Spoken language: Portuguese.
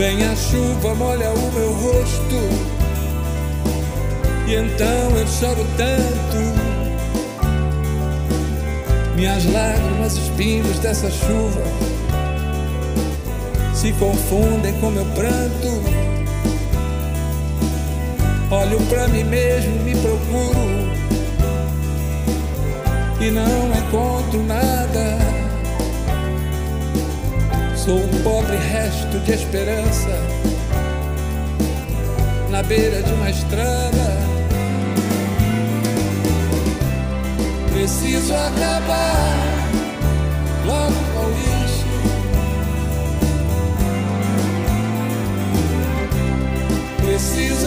Vem a chuva, molha o meu rosto. E então eu choro tanto. Minhas lágrimas, os pingos dessa chuva se confundem com meu pranto. Olho pra mim mesmo, me procuro e não encontro nada. Sou um pobre resto de esperança na beira de uma estrada. Preciso acabar logo com o lixo. Preciso